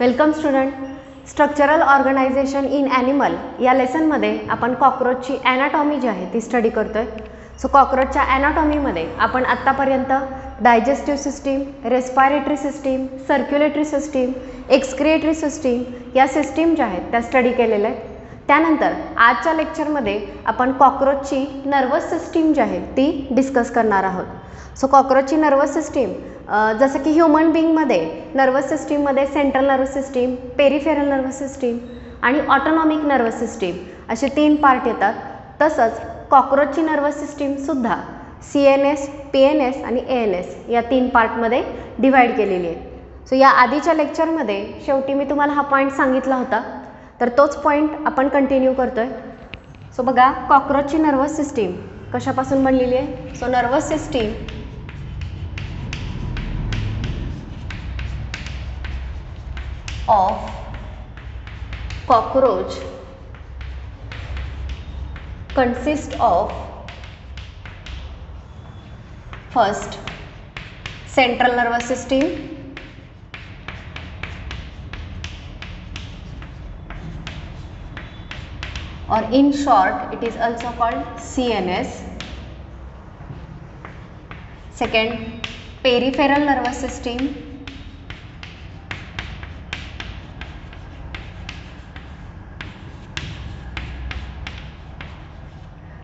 Welcome student. Structural organisation in animal या लेसनमध्ये आपण कॉक्रोचची ॲनाटॉमी जी आहे ती स्टडी करतो आहे सो कॉक्रोचच्या ॲनाटॉमीमध्ये आपण आत्तापर्यंत digestive system respiratory system circulatory system excretory system या सिस्टीम ज्या आहेत त्या स्टडी केलेल्या आहेत. त्यानंतर आजच्या लेक्चरमध्ये आपण कॉक्रोचची नर्वस सिस्टीम जी आहे ती डिस्कस करणार आहोत. सो कॉक्रोचची नर्वस सिस्टीम जसं की ह्युमन बिंगमध्ये नर्वस सिस्टीममध्ये central nervous system peripheral nervous system आणि ऑटोनॉमिक नर्वस सिस्टीम असे तीन पार्ट येतात. तसंच कॉक्रोचची nervous सिस्टीमसुद्धा C N S P N S आणि ए एन एस या तीन पार्टमध्ये डिवाईड केलेली आहे. सो या आधीच्या लेक्चरमध्ये शेवटी मी तुम्हाला हा पॉईंट सांगितला होता. तर तोच पॉईंट आपण कंटिन्यू करतो आहे सो बघा कॉक्रोचची नर्वस सिस्टीम कशापासून बनलेली आहे? So nervous system of cockroach consist of first central nervous system or in short it is also called CNS second peripheral nervous system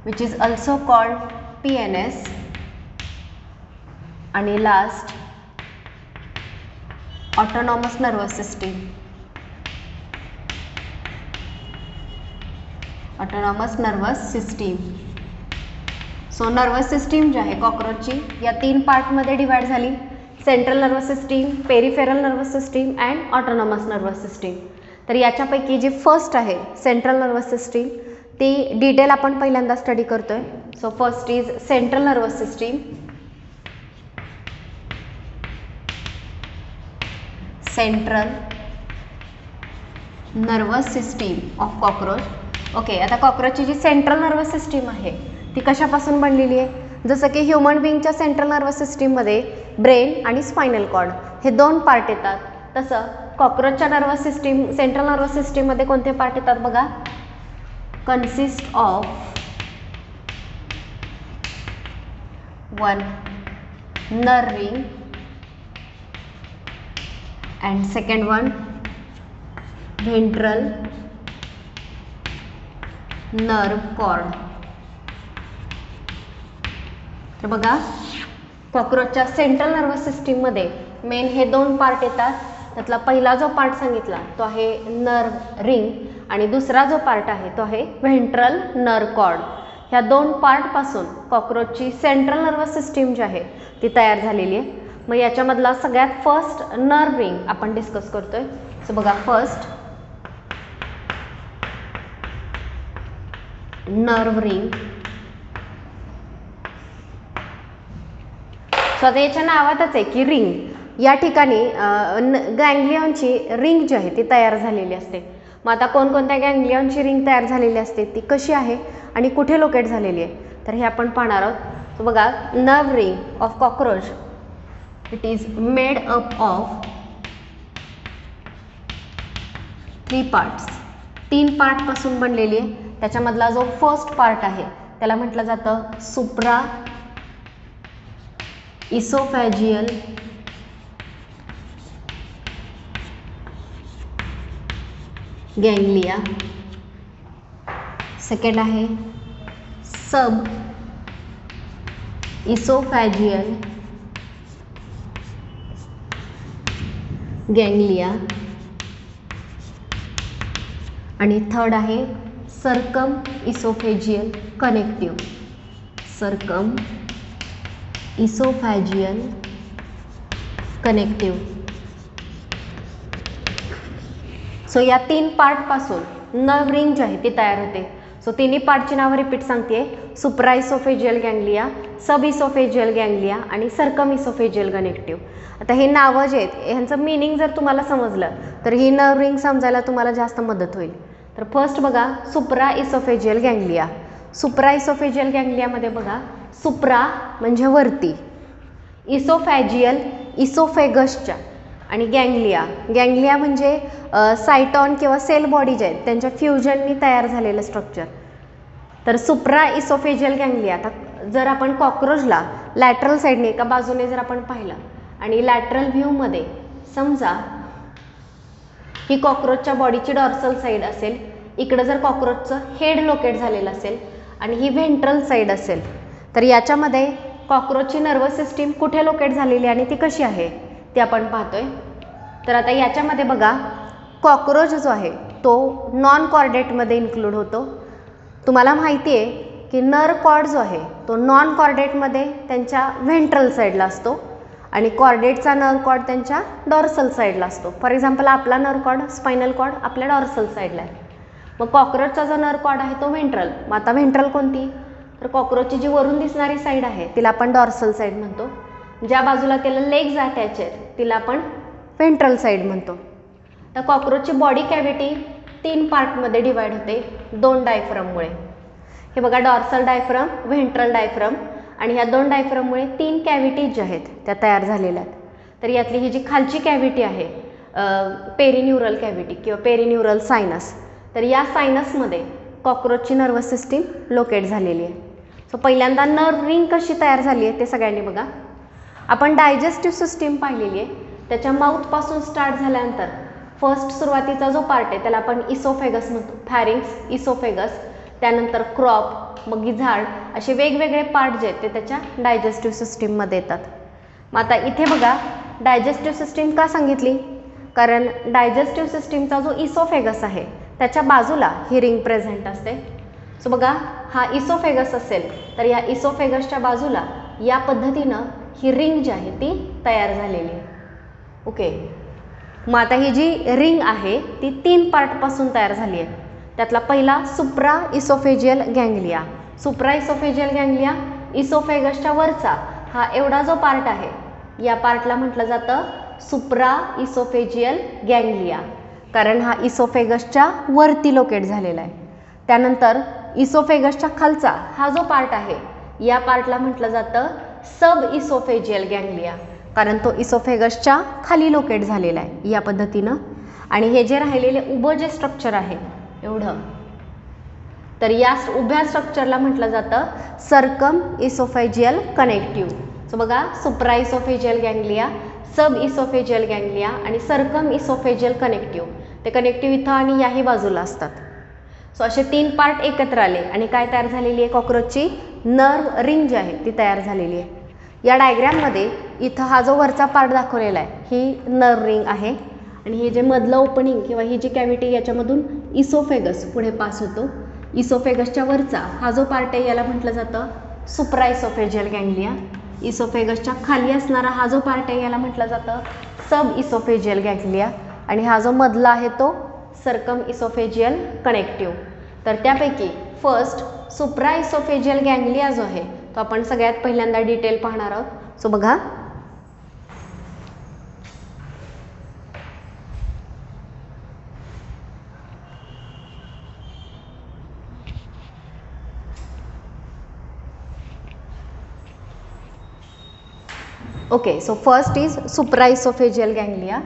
which is also called PNS आणि last autonomous nervous system autonomous nervous system so nervous system जी आहे कॉक्रोचची या तीन पार्टमध्ये divide झाली. Central nervous system peripheral nervous system and autonomous nervous system तर याच्यापैकी जी फर्स्ट आहे सेंट्रल नर्वस सिस्टीम ती डिटेल आपण पहिल्यांदा स्टडी करतो आहे so first is central nervous system central nervous system of cockroach okay आता कॉक्रोचची जी सेंट्रल नर्वस सिस्टीम आहे ती कशापासून बनलेली आहे? जसं की ह्युमन बिंगच्या सेंट्रल नर्वस सिस्टीममध्ये ब्रेन आणि स्पायनल कॉर्ड हे दोन पार्ट येतात. तसं कॉक्रोचच्या नर्वस सिस्टीम सेंट्रल नर्वस सिस्टीममध्ये कोणते पार्ट येतात बघा? Consist of one nerve ring and second one ventral nerve cord. तर बघा कॉक्रोचच्या सेंट्रल नर्वस सिस्टीममध्ये मेन हे दोन पार्ट येतात. त्यातला पहिला जो पार्ट सांगितला तो आहे नर्व रिंग आणि दुसरा जो पार्ट आहे तो आहे व्हेंट्रल नर्व कॉर्ड ह्या दोन पार्टपासून कॉक्रोचची सेंट्रल नर्वस सिस्टीम जी आहे ती तयार झालेली आहे. मग याच्यामधला सगळ्यात फर्स्ट नर्व रिंग आपण डिस्कस करतोय. सो बघा फर्स्ट नर्व रिंग सो आता याच्या नावातच आहे की रिंग या ठिकाणी गँग्लियॉनची रिंग जी आहे ती तयार झालेली असते. मग आता कोणकोणत्या गँग्लियॉनची रिंग तयार झालेली असते ती कशी आहे आणि कुठे लोकेट झालेली आहे तर हे आपण पाहणार आहोत. बघा nerve ring of cockroach it is made up of three parts तीन पार्टपासून बनलेली आहे. त्याच्यामधला जो फर्स्ट पार्ट आहे त्याला म्हटलं जातं सुप्रा इसोफॅजियल गँग्लिया सेकंड आहे सब. इसोफॅजियल गँग्लिया आणि थर्ड आहे circum oesophageal connective circum oesophageal connective so या तीन पार्टपासून नर्व रिंग जी आहे ती तयार होते. सो तिन्ही पार्टची नावं रिपीट सांगते supraesophageal ganglia sub esophageal ganglia आणि सरकम इसोफेजियल कनेक्टिव्ह आता हे नावं जे आहेत ह्यांचं मिनिंग जर तुम्हाला समजलं तर ही नर्व रिंग समजायला तुम्हाला जास्त मदत होईल. तर फर्स्ट बघा supra esophageal ganglia supra esophageal गँग्लियामध्ये बघा सुप्रा म्हणजे वरती. इसोफॅजियल इसोफेगसच्या आणि गँग्लिया. गँग्लिया म्हणजे सायटॉन किंवा सेल बॉडी जे आहेत त्यांच्या फ्युजननी तयार झालेलं स्ट्रक्चर तर सुप्रा इसोफेजियल गँग्लिया. आता जर आपण कॉक्रोचला लॅटरल साईडने एका बाजूने जर आपण पाहिलं आणि लॅटरल व्ह्यूमध्ये समजा ही कॉक्रोचच्या बॉडीची डॉर्सल साईड असेल इकडं जर कॉक्रोचचं हेड लोकेट झालेलं असेल आणि ही व्हेंट्रल साईड असेल तर याच्यामध्ये कॉक्रोचची नर्वस सिस्टीम कुठे लोकेट झालेली आणि ती कशी आहे? ती आपण पाहतोय. तर आता याच्यामध्ये बघा कॉक्रोच जो आहे तो नॉन कॉर्डेटमध्ये इन्क्लूड होतो. तुम्हाला माहिती आहे की नर कॉर्ड जो आहे तो नॉन कॉर्डेटमध्ये त्यांच्या व्हेंट्रल साईडला असतो आणि कॉर्डेटचा नर कॉर्ड त्यांच्या डॉर्सल साईडला असतो. फॉर एक्झाम्पल आपला नर कॉर्ड स्पायनल कॉर्ड आपल्या डॉर्सल साईडला आहे. मग कॉक्रोचचा जो नर कॉर्ड आहे तो व्हेंट्रल मग आता व्हेंट्रल कोणती? तर कॉक्रोचची जी वरून दिसणारी साईड आहे तिला आपण डॉर्सल साईड म्हणतो. ज्या बाजूला त्याला लेग्स अटॅच आहेत तिला आपण व्हेंट्रल साईड म्हणतो. तर कॉक्रोचची बॉडी कॅव्हिटी तीन पार्टमध्ये डिवाईड होते दोन डायफ्रममुळे हे बघा डॉर्सल डायफ्रम व्हेंट्रल डायफ्रम आणि ह्या दोन डायफ्रममुळे तीन कॅव्हिटीज ज्या आहेत त्या तयार झालेल्या आहेत. तर यातली ही जी खालची कॅव्हिटी आहे पेरिन्युरल कॅव्हिटी किंवा पेरिन्युरल सायनस तर या सायनसमध्ये कॉक्रोचची नर्वस सिस्टीम लोकेट झालेली आहे. सो पहिल्यांदा नर्व रिंग कशी तयार झाली आहे ते सगळ्यांनी बघा. आपण डायजेस्टिव्ह सिस्टीम पाहिलेली आहे. त्याच्या माउथपासून स्टार्ट झाल्यानंतर फर्स्ट सुरुवातीचा जो पार्ट आहे त्याला आपण इसोफेगस म्हणतो. फॅरिंग्स इसोफेगस त्यानंतर क्रॉप मग झाड असे वेगवेगळे पार्ट जे आहेत ते त्याच्या डायजेस्टिव्ह सिस्टीममध्ये येतात. मग आता इथे बघा डायजेस्टिव्ह सिस्टीम का सांगितली? कारण डायजेस्टिव्ह सिस्टीमचा जो इसोफेगस आहे त्याच्या बाजूला ही रिंग प्रेझेंट असते. सो बघा हा इसोफेगस असेल तर या इसोफेगसच्या बाजूला या पद्धतीनं ही रिंग जी आहे ती तयार झालेली. आहे ओके मग आता ही जी रिंग आहे ती तीन पार्टपासून तयार झाली आहे. त्यातला पहिला supra esophageal ganglia. Supra esophageal ganglia इसोफेगसच्या वरचा हा एवढा जो पार्ट आहे या पार्टला म्हटलं जातं सुप्रा इसोफेजियल गँग्लिया. कारण हा इसोफेगसच्या वरती लोकेट झालेला आहे. त्यानंतर इसोफेगसच्या खालचा हा जो पार्ट आहे या पार्टला म्हटलं जातं सब इसोफेजियल गँग्लिया कारण तो इसोफेगसच्या खाली लोकेट झालेला आहे या पद्धतीनं. आणि हे जे राहिलेले उभं जे स्ट्रक्चर आहे एवढं. तर या उभ्या स्ट्रक्चरला म्हटलं जातं सर्कम इसोफेजियल कनेक्टिव्ह सो बघा supra oesophageal ganglia sub oesophageal ganglia आणि सर्कम इसोफेजियल कनेक्टिव्ह ते कनेक्टिव्ह इथं आणि याही बाजूला असतात. सो असे तीन पार्ट एकत्र आले. आणि काय तयार झालेली आहे कॉक्रोचची नर्व रिंग जी आहे ती तयार झालेली आहे. या डायग्रॅममध्ये इथं हा जो वरचा पार्ट दाखवलेला आहे ही नर्व रिंग आहे. आणि हे जे मधलं ओपनिंग किंवा ही जी कॅव्हिटी याच्यामधून इसोफेगस पुढे पास होतो. इसोफेगसच्या वरचा हा जो पार्ट आहे याला म्हटलं जातं सुप्रा इसोफेजियल गँग्लिया इसोफेगसच्या खाली असणारा हा जो पार्ट आहे याला म्हटलं जातं सब इसोफेजियल गँग्लिया आणि हा जो मधला आहे तो सर्कम इसोफेजियल कनेक्टिव्ह. तर त्यापैकी फर्स्ट सुप्रा इसोफेजियल गँग्लिया जो आहे तो आपण सगळ्यात पहिल्यांदा डिटेल पाहणार आहोत. सो बघा. Okay, so first is supraesophageal ganglia.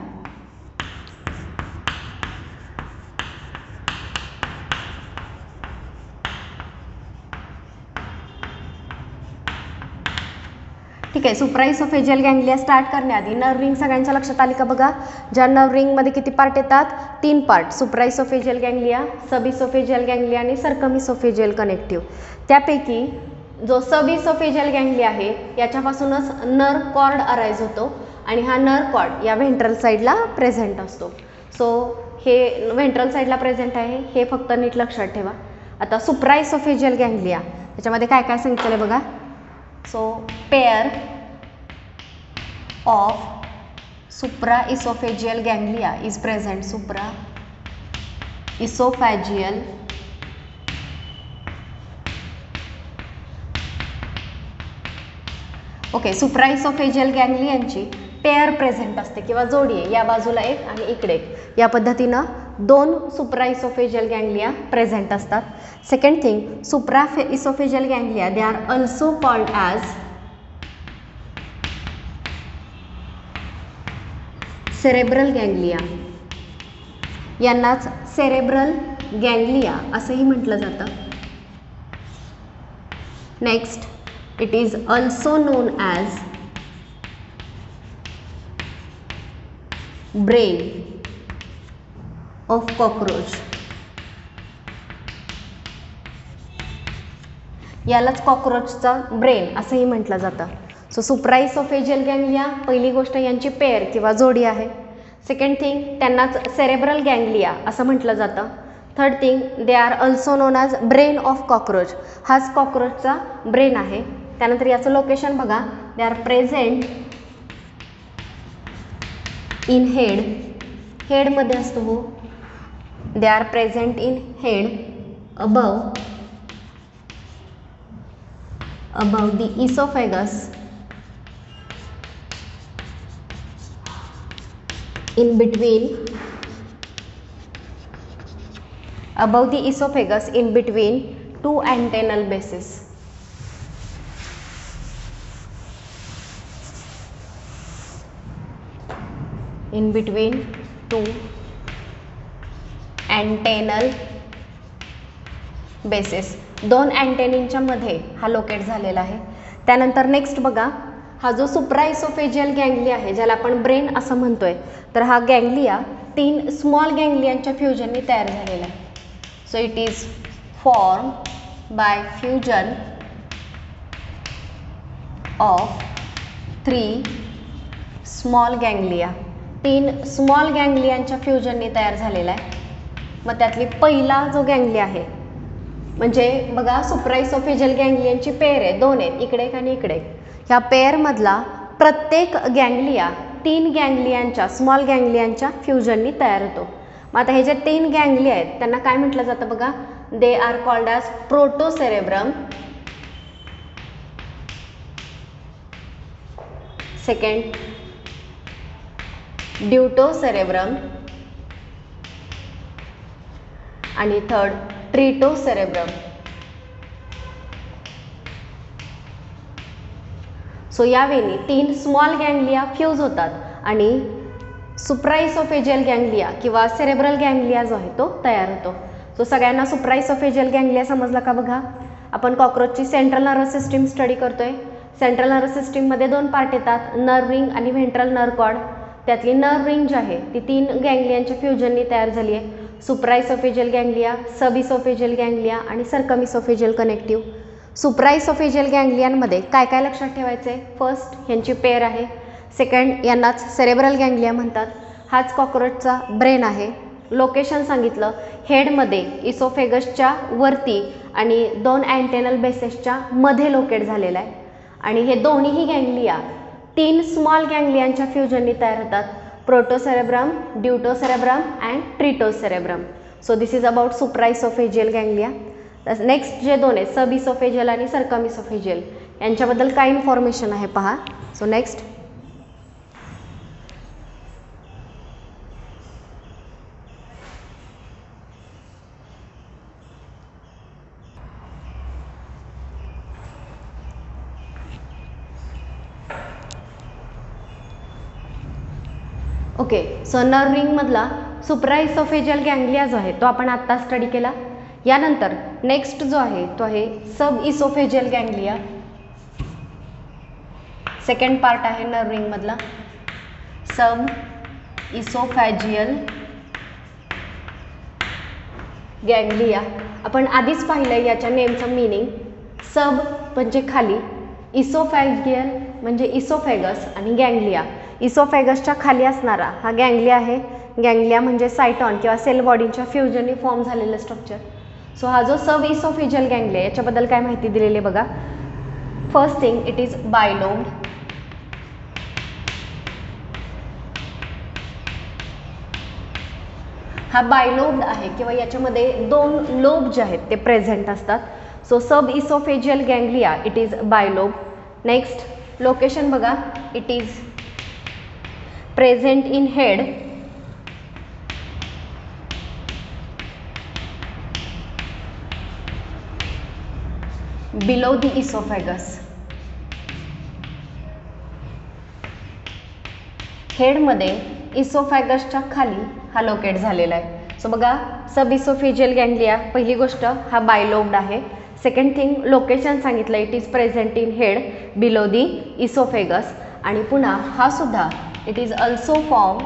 ठीक आहे सुप्राइसोफेजियल गँग्लिया स्टार्ट करण्याआधी नर्व रिंग सगळ्यांच्या लक्षात आली का बघा? ज्या नर्व रिंगमध्ये किती पार्ट येतात? तीन part supraesophageal ganglia subesophageal ganglia आणि सर्कमिसोफेजियल कनेक्टिव्ह त्यापैकी जो सबइसोफेजियल गँग्लिया आहे याच्यापासूनच नर कॉर्ड अराईज होतो आणि हा नर कॉर्ड या व्हेंट्रल साईडला प्रेझेंट असतो. सो हे व्हेंट्रल साईडला प्रेझेंट आहे हे फक्त नीट लक्षात ठेवा. आता सुप्राइसोफेजियल गँग्लिया त्याच्यामध्ये काय काय सांगितलं आहे बघा? So pair of supraesophageal ganglia is present supra esophageal okay supraesophageal गँग्लियनची pair present असते किंवा जोडी आहे या बाजूला एक आणि इकडे एक. या पद्धतीनं दोन सुप्राइसोफेजियल गँगलिया प्रेझेंट असतात. Second thing supra esophageal ganglia they are also called as cerebral ganglia. यांनाच सेरेब्रल गँग्लिया असंही म्हटलं जातं. Next it is also known as brain of cockroach. यालाच कॉक्रोचचा ब्रेन असंही म्हटलं जातं. सो सुपराईज ऑफ एजियल गँग्लिया पहिली गोष्ट यांची पेअर किंवा जोडी आहे. सेकंड थिंग त्यांनाच सेरेब्रल गँग्लिया असं म्हटलं जातं. Third thing they are also known as brain of cockroach हाच कॉक्रोचचा ब्रेन आहे. त्यानंतर याचं लोकेशन बघा. They are present in head हेडमध्ये असतो हो. They are present in head above above the esophagus in between above the esophagus in between two antennal bases in between two antennal bases दोन अँटेनिनच्या मध्ये हा लोकेट झालेला आहे त्यानंतर नेक्स्ट बघा हा जो सुप्राइसोफेजियल गँगलिया आहे ज्याला आपण ब्रेन असं म्हणतोय तर हा गँगलिया तीन स्मॉल गँगलियांच्या फ्युजननी तयार झालेला आहे. So it is form by fusion of three small ganglia तीन स्मॉल गँगलियांच्या फ्युजननी तयार झालेला आहे. मग त्यातली पहिला जो गँगलिया आहे म्हणजे बघा सुप्राइसोफेजल गँगलियांची पेअर आहे दोन आहेत इकडे एक आणि इकडे ह्या पेअरमधला प्रत्येक गँगलिया तीन गँगलियांच्या स्मॉल गँगलियांच्या फ्युजननी तयार होतो. मग आता हे जे तीन गँगलिया आहेत त्यांना काय म्हटलं जातं बघा? They are called as protocerebrum second deutocerebrum आणि थर्ड ट्रिटोसेरेब्रम सो यावेळी तीन स्मॉल गँगलिया फ्यूज होतात आणि सुप्राइसोफेजियल गँगलिया किंवा सेरेब्रल गँगलिया जो आहे तो तयार होतो. सो सगळ्यांना सुप्राइसोफेजियल गँगलिया समजला का बघा? आपण कॉक्रोचची सेंट्रल नर्वस सिस्टीम स्टडी करतोय. सेंट्रल नर्वस सिस्टीममध्ये दोन पार्ट येतात नर्व रिंग आणि व्हेंट्रल नर्व कॉड त्यातली नर्व रिंग जी आहे ती तीन गँगलियांच्या फ्युजननी तयार झाली आहे. सुप्राइसोफेजियल गँगलिया सबइसोफेजियल गँगलिया आणि सरकमिसोफेजियल कनेक्टिव्ह सुप्राइसोफेजियल गँगलियांमध्ये काय काय लक्षात ठेवायचं आहे फर्स्ट ह्यांची पेअर आहे. सेकंड यांनाच सेरेब्रल गँगलिया म्हणतात. हाच कॉक्रोचचा ब्रेन आहे. लोकेशन सांगितलं. हेडमध्ये इसोफेगसच्या वरती आणि दोन अँटेनल बेसेसच्या मध्ये लोकेट झालेला आहे. आणि हे दोन्हीही गँगलिया तीन स्मॉल गँगलियांच्या फ्युजननी तयार होतात. Protocerebrum deutocerebrum and tritocerebrum so this is about supraesophageal ganglia next जे दोन आहेत सब इसोफेजल आणि सरकम इसोफेजल यांच्याबद्दल काय इन्फॉर्मेशन आहे पहा. So next okay so nerve रिंगमधला supraesophageal ganglia जो आहे तो आपण आत्ता स्टडी केला. यानंतर नेक्स्ट जो आहे तो आहे sub esophageal ganglia second part आहे नर्व रिंगमधला सब इसोफॅजियल गँगलिया आपण आधीच पाहिलं याच्या नेमचं मिनिंग सब म्हणजे खाली इसोफॅगियल म्हणजे इसोफॅगस आणि गँग्लिया इसोफॅगसच्या खाली असणारा हा गँगलिया आहे. गँगलिया म्हणजे सायटॉन किंवा सेल बॉडीच्या फ्युजनने फॉर्म झालेलं स्ट्रक्चर सो हा जो सब इसोफेजियल गँगलिया याच्याबद्दल काय माहिती दिलेली आहे बघा. First thing it is bilobed हा बायलोब्ड आहे किंवा याच्यामध्ये दोन लोब जे आहेत ते प्रेझेंट असतात. So sub esophageal ganglia it is bilobe next location बघा. It is present in head below the esophagus. हेडमध्ये इसोफॅगसच्या खाली हा लोकेट झालेला आहे. सो बघा सब इसोफिजियल गँग्लिया पहिली गोष्ट हा बायलोब्ड आहे. सेकंड थिंग लोकेशन सांगितलं it is present in head below the esophagus आणि पुन्हा हा सुद्धा it is also form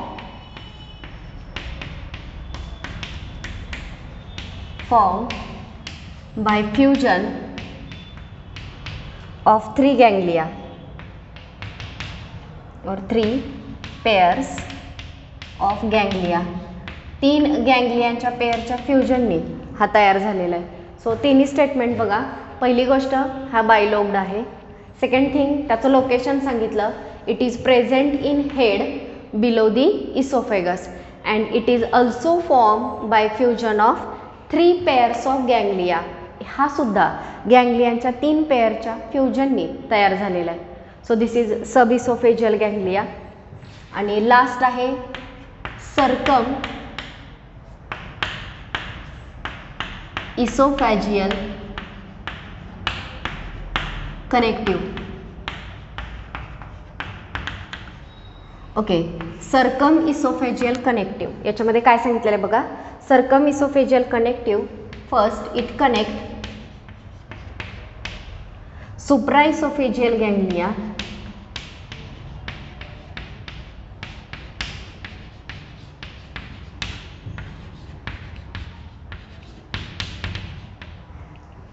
form by fusion of three ganglia. Or three pairs of ganglia तीन गँग्लियांच्या पेअरच्या फ्युजननी हा तयार झालेला आहे. सो तिन्ही स्टेटमेंट बघा. पहिली गोष्ट हा बायलोग्ड आहे. सेकंड थिंग त्याचं लोकेशन सांगितलं. It is present in head below the oesophagus and it is also form by fusion of three pairs of ganglia हा सुद्धा गँग्लियांच्या तीन पेअरच्या फ्युजननी तयार झालेला आहे. So this is sub oesophageal ganglia आणि लास्ट आहे circum oesophageal connective okay circum oesophageal connective याच्यामध्ये काय सांगितलेलं आहे बघा? Circum esophageal connective first it connect supraesophageal ganglia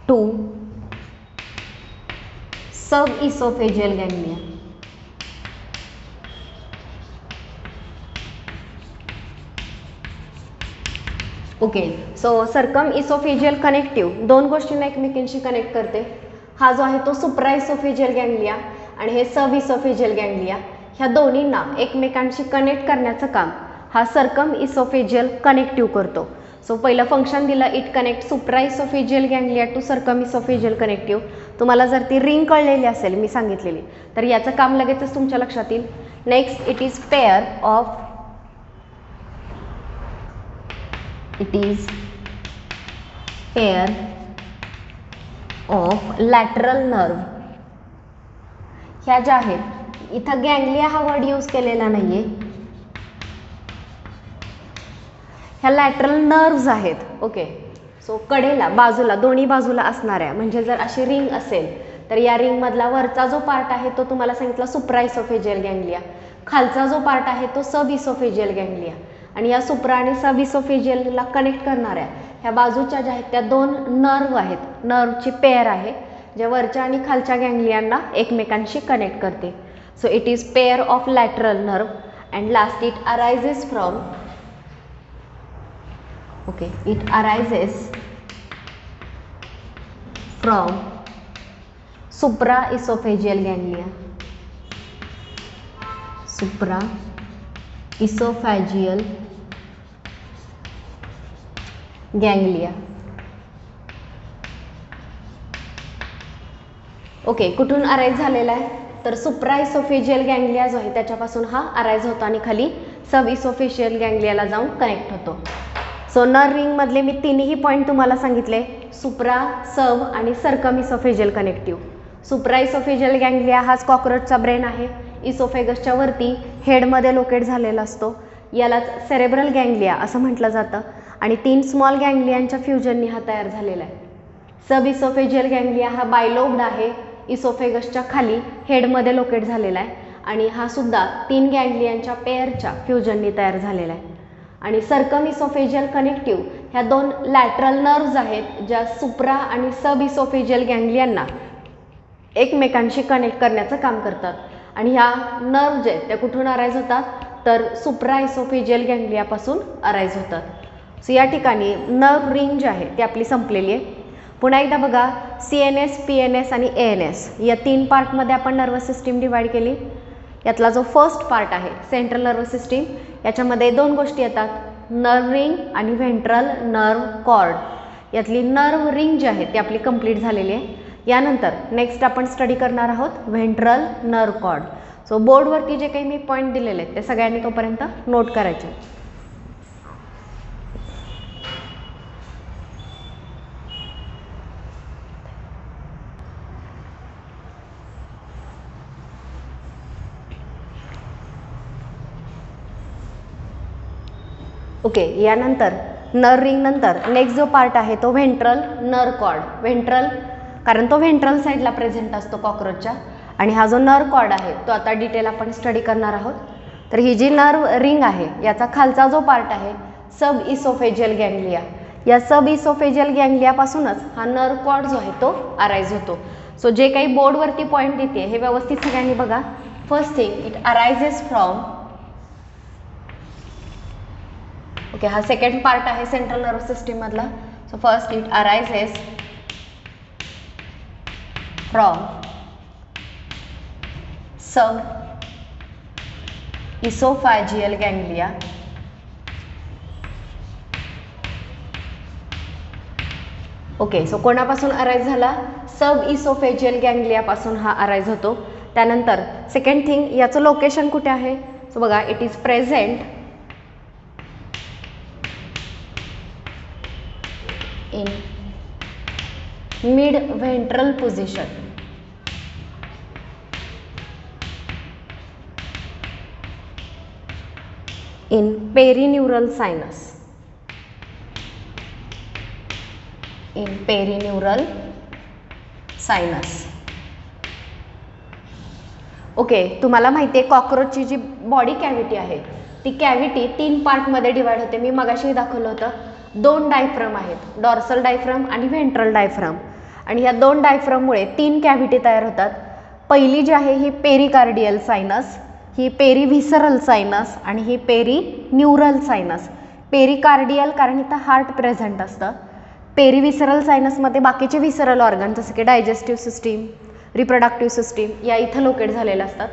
to sub esophageal ganglia okay so circum oesophageal connective दोन गोष्टींना एकमेकींशी कनेक्ट करते. हा जो आहे तो सुप्राइसोफेजियल गँग्लिया आणि हे सविसोफेजियल गँग्लिया ह्या दोन्हींना एकमेकांशी कनेक्ट करण्याचं काम हा सर्कम इसोफेजियल कनेक्टिव्ह करतो. सो पहिलं फंक्शन दिलं it connect supraesophageal ganglia to circum esophageal connective तुम्हाला जर ती रिंग कळलेली असेल मी सांगितलेली तर याचं काम लगेचच तुमच्या लक्षात येईल. Next it is pair of it is pair of lateral nerve ह्या ज्या आहेत इथं गँगलिया हा वर्ड यूज केलेला नाही आहे ह्या लॅटरल नर्व्ज आहेत ओके सो कडेला बाजूला दोन्ही बाजूला असणाऱ्या म्हणजे जर अशी रिंग असेल तर या रिंगमधला वरचा जो पार्ट आहे तो तुम्हाला सांगितला सुप्राइसोफेजियल गँगलिया खालचा जो पार्ट आहे तो सब इसोफेजियल गँगलिया आणि या सुप्रा आणि सब इसोफेजियलला कनेक्ट करणाऱ्या ह्या बाजूच्या ज्या आहेत त्या दोन नर्व आहेत. नर्वची पेअर आहे ज्या वरच्या आणि खालच्या गँग्लियांना एकमेकांशी कनेक्ट करते. So it is pair of lateral nerve and last it arises from okay it arises from supra esophageal ganglia supra esophageal ganglia okay कुठून अराईज झालेला आहे? तर सुप्राइसोफेजियल गँगलिया गँग्लिया जो आहे त्याच्यापासून हा अराईज होतो आणि खाली सब इसोफेशियल गँगलियाला जाऊन कनेक्ट होतो. सो नर रिंगमधले मी तिन्ही पॉईंट तुम्हाला सांगितले. सुप्रा सब आणि circum esophageal connective supra esophageal ganglia हाच कॉक्रोचचा ब्रेन आहे. इसोफेगसच्या वरती हेडमध्ये लोकेट झालेला असतो. यालाच सेरेब्रल गँग्लिया असं म्हटलं जातं. आणि तीन स्मॉल गँग्लियांच्या फ्युजननी हा तयार झालेला आहे. सब इसोफेजियल गँग्लिया हा बायलोब्ड आहे. इसोफेगसच्या खाली हेडमध्ये लोकेट झालेला आहे. आणि हा सुद्धा तीन गँग्लियांच्या पेअरच्या फ्युजननी तयार झालेला आहे. आणि सर्कम इसोफेजियल कनेक्टिव्ह ह्या दोन लॅटरल नर्व्ज आहेत ज्या सुप्रा आणि सब इसोफेजियल गँग्लियांना एकमेकांशी कनेक्ट करण्याचं काम करतात. आणि ह्या नर्व जे आहेत त्या कुठून अराईज होतात? तर सुप्रा इसोफेजियल गँग्लियापासून अराईज होतात. सो या ठिकाणी नर्व रिंग जी आहे ती आपली संपलेली आहे. पुन्हा एकदा बघा C N S P N S आणि ए एन एस या तीन पार्टमध्ये आपण नर्वस सिस्टीम डिवाईड केली. यातला जो फर्स्ट पार्ट आहे सेंट्रल नर्वस सिस्टीम याच्यामध्ये दोन गोष्टी येतात नर्व रिंग आणि व्हेंट्रल नर्व कॉर्ड यातली नर्व रिंग जी आहे ती आपली कंप्लीट झालेली आहे. यानंतर नेक्स्ट आपण स्टडी करणार आहोत व्हेंट्रल नर्व कॉर्ड सो बोर्डवरती जे काही मी पॉईंट दिलेले आहेत ते सगळ्यांनी तोपर्यंत नोट करायचे. ओके यानंतर नर रिंगनंतर नेक्स्ट जो पार्ट आहे तो व्हेंट्रल नर कॉर्ड व्हेंट्रल कारण तो व्हेंट्रल साईडला प्रेझेंट असतो कॉक्रोचच्या आणि हा जो नर कॉर्ड आहे तो आता डिटेल आपण स्टडी करणार आहोत. तर ही जी नर रिंग आहे याचा खालचा जो पार्ट आहे सब इसोफेजियल गँग्लिया या सब इसोफेजियल गँग्लियापासूनच हा नर कॉर्ड जो आहे तो अराईज होतो. सो जे काही बोर्डवरती पॉईंट देते हे व्यवस्थित सगळ्यांनी बघा. First thing it arises from okay हा सेकंड पार्ट आहे central nervous सिस्टीममधला so first it arises from sub esophageal ganglia okay so कोणापासून arise झाला? सब इसोफेजियल गँग्लियापासून हा अराईज होतो. त्यानंतर सेकंड थिंग याचं लोकेशन कुठे आहे? सो बघा it is present mid ventral position. In perineural sinus. In perineural sinus. Okay तुम्हाला माहिती आहे कॉक्रोचची जी बॉडी कॅव्हिटी आहे ती कॅव्हिटी तीन पार्टमध्ये डिवाइड होते. मी मगाशी दाखवलं होतं. दोन डायफ्रम आहेत डॉर्सल डायफ्रम आणि व्हेंट्रल डायफ्रम आणि ह्या दोन डायफ्रममुळे तीन कॅव्हिटी तयार होतात. पहिली जी आहे ही पेरिकार्डियल सायनस ही पेरिव्हिसरल सायनस आणि ही पेरी न्यूरल सायनस पेरिकार्डियल कारण इथं हार्ट प्रेझेंट असतं. पेरिव्हिसरल सायनसमध्ये बाकीचे व्हिसरल ऑर्गन जसं की डायजेस्टिव्ह सिस्टीम रिप्रोडक्टिव्ह सिस्टीम या इथं लोकेट झालेल्या असतात.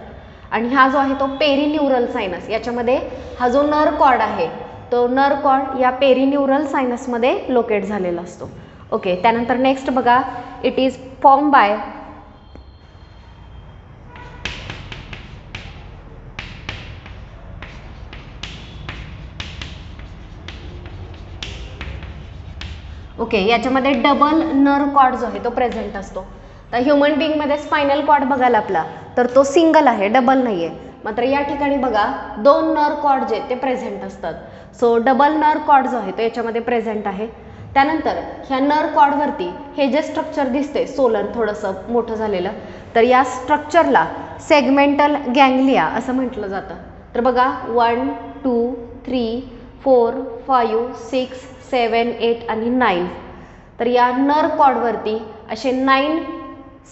आणि हा जो आहे तो पेरिन्युरल सायनस याच्यामध्ये हा जो नर कॉर्ड आहे तो नर कॉर्ड या पेरिन्युरल सायनसमध्ये लोकेट झालेला असतो. ओके त्यानंतर नेक्स्ट बघा it is form by okay याच्यामध्ये डबल नर कॉर्ड जो आहे तो प्रेझेंट असतो. तर ह्युमन बिंगमध्ये स्पायनल कॉर्ड बघाल आपला तर तो सिंगल आहे डबल नाही आहे मात्र या ठिकाणी बघा दोन नर कॉर्ड जे ते प्रेझेंट असतात. सो डबल नर कॉर्ड जो आहे तो याच्यामध्ये प्रेझेंट आहे. त्यानंतर ह्या नर कॉडवरती हे जे स्ट्रक्चर दिसते सोलन थोडंसं मोठं झालेलं तर या स्ट्रक्चरला सेगमेंटल गँग्लिया असं म्हटलं जातं. तर बघा one two three four five six seven eight आणि नाईन तर या नर कॉडवरती असे नाईन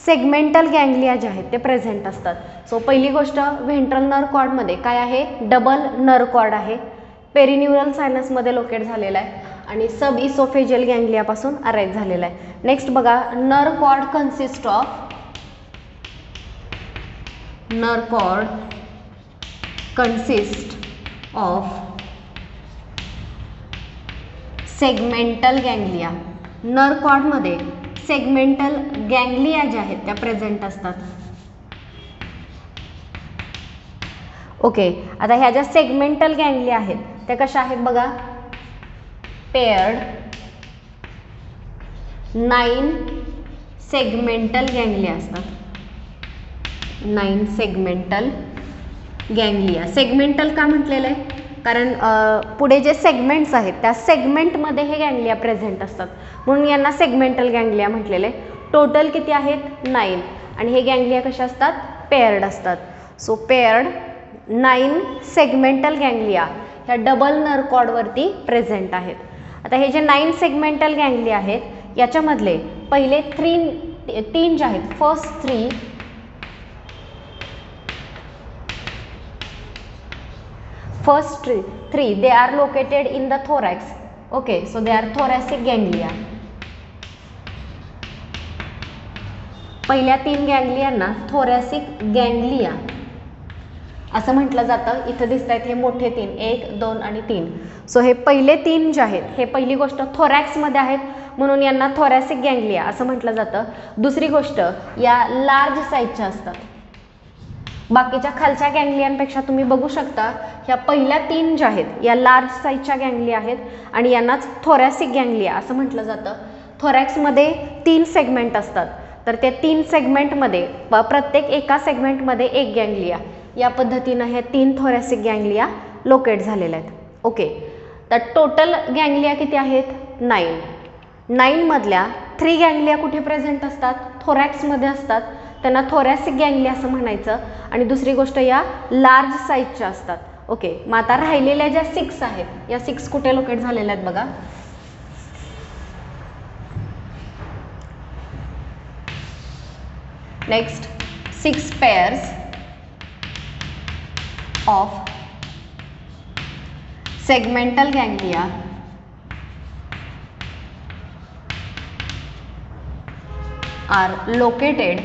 सेगमेंटल गँगलिया जे आहेत ते प्रेझेंट असतात. सो पहिली गोष्ट व्हेंट्रल नर कॉडमध्ये काय आहे? डबल नर कॉड आहे. पेरिन्युरल सायनसमध्ये लोकेट झालेला आहे. आणि सब इसोफेजियल गँग्लियापासून अरेज झालेला आहे. नेक्स्ट बघा nerve cord consist of nerve cord consist of segmental ganglia nerve कॉर्डमध्ये segmental ganglia ज्या आहेत त्या प्रेझेंट असतात. ओके आता ह्या ज्या सेगमेंटल गँग्लिया आहेत त्या कशा आहेत बघा? पेअर्ड नाईन सेगमेंटल गँगलिया असतात. नाईन सेगमेंटल गँगलिया सेगमेंटल का म्हटलेलं आहे? कारण पुढे जे सेगमेंट्स आहेत त्या सेगमेंटमध्ये हे गँगलिया प्रेझेंट असतात. म्हणून यांना सेगमेंटल गँगलिया म्हटलेले टोटल किती आहेत? नाईन आणि हे गँगलिया कशा असतात? पेअर्ड असतात. So paired nine segmental ganglia ह्या डबल नरकॉडवरती प्रेझेंट आहेत. आता हे जे नाईन सेगमेंटल गँगली आहेत याच्यामधले पहिले थ्री तीन जे आहेत first three first three three they are located in the thorax okay so they are thoracic ganglia पहिल्या तीन गँगलियांना थोरॅसिक गँगलिया असं म्हटलं जातं. इथं दिसत आहेत हे मोठे तीन. एक दोन आणि तीन. सो हे पहिले तीन जे आहेत हे पहिली गोष्ट थोरॅक्समध्ये आहेत. म्हणून यांना थोरॅसिक गँग्लिया असं म्हटलं जातं. दुसरी गोष्ट या लार्ज साईजच्या असतात. बाकीच्या खालच्या गँग्लियांपेक्षा तुम्ही बघू शकता ह्या पहिल्या तीन ज्या आहेत या लार्ज साईजच्या गँग्लिया आहेत आणि यांनाच थोरॅसिक गँग्लिया असं म्हटलं जातं. थोरॅक्समध्ये तीन सेगमेंट असतात. तर त्या तीन सेगमेंटमध्ये प्रत्येक एका सेगमेंटमध्ये एक गँग्लिया या पद्धतीनं हे तीन थोरॅसिक गँग्लिया लोकेट झालेल्या आहेत. ओके तर टोटल गँगलिया किती आहेत? नाईन नाईनमधल्या थ्री गँगलिया कुठे प्रेझेंट असतात? थोरॅक्समध्ये असतात. त्यांना थोरॅसिक गँगलिया असं म्हणायचं. आणि दुसरी गोष्ट या लार्ज साईजच्या असतात. ओके मग आता राहिलेल्या ज्या सिक्स आहेत या सिक्स कुठे लोकेट झालेल्या आहेत बघा. Next six pairs of segmental ganglia. Are located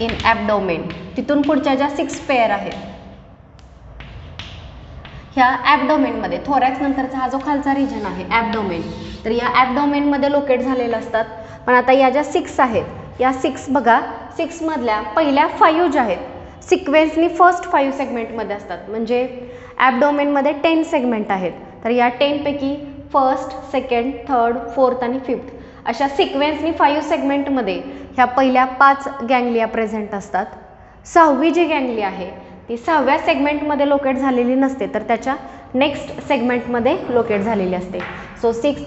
in abdomen तिथून पुढच्या ज्या सिक्स पेअर आहेत ह्या ॲबडोमेनमध्ये थोरॅक्स नंतरचा हा जो खालचा रिजन आहे ॲबडोमेन तर या ॲबडोमेनमध्ये लोकेट झालेल्या असतात. पण आता या ज्या सिक्स आहेत या सिक्स बघा सिक्समधल्या पहिल्या फाईव्ह ज्या आहेत सिक्वेन्सनी फर्स्ट फाईव्ह सेगमेंटमध्ये असतात. म्हणजे ॲबडोमेनमध्ये टेन सेगमेंट आहेत. तर या टेनपैकी फर्स्ट सेकंड थर्ड फोर्थ आणि फिफ्थ अशा सिक्वेन्सनी फाईव्ह सेगमेंटमध्ये ह्या पहिल्या पाच गँगलिया प्रेझेंट असतात. सहावी जी गँगली आहे ती सहाव्या सेगमेंटमध्ये लोकेट झालेली नसते तर त्याच्या नेक्स्ट सेगमेंटमध्ये लोकेट झालेली असते. सो सिक्स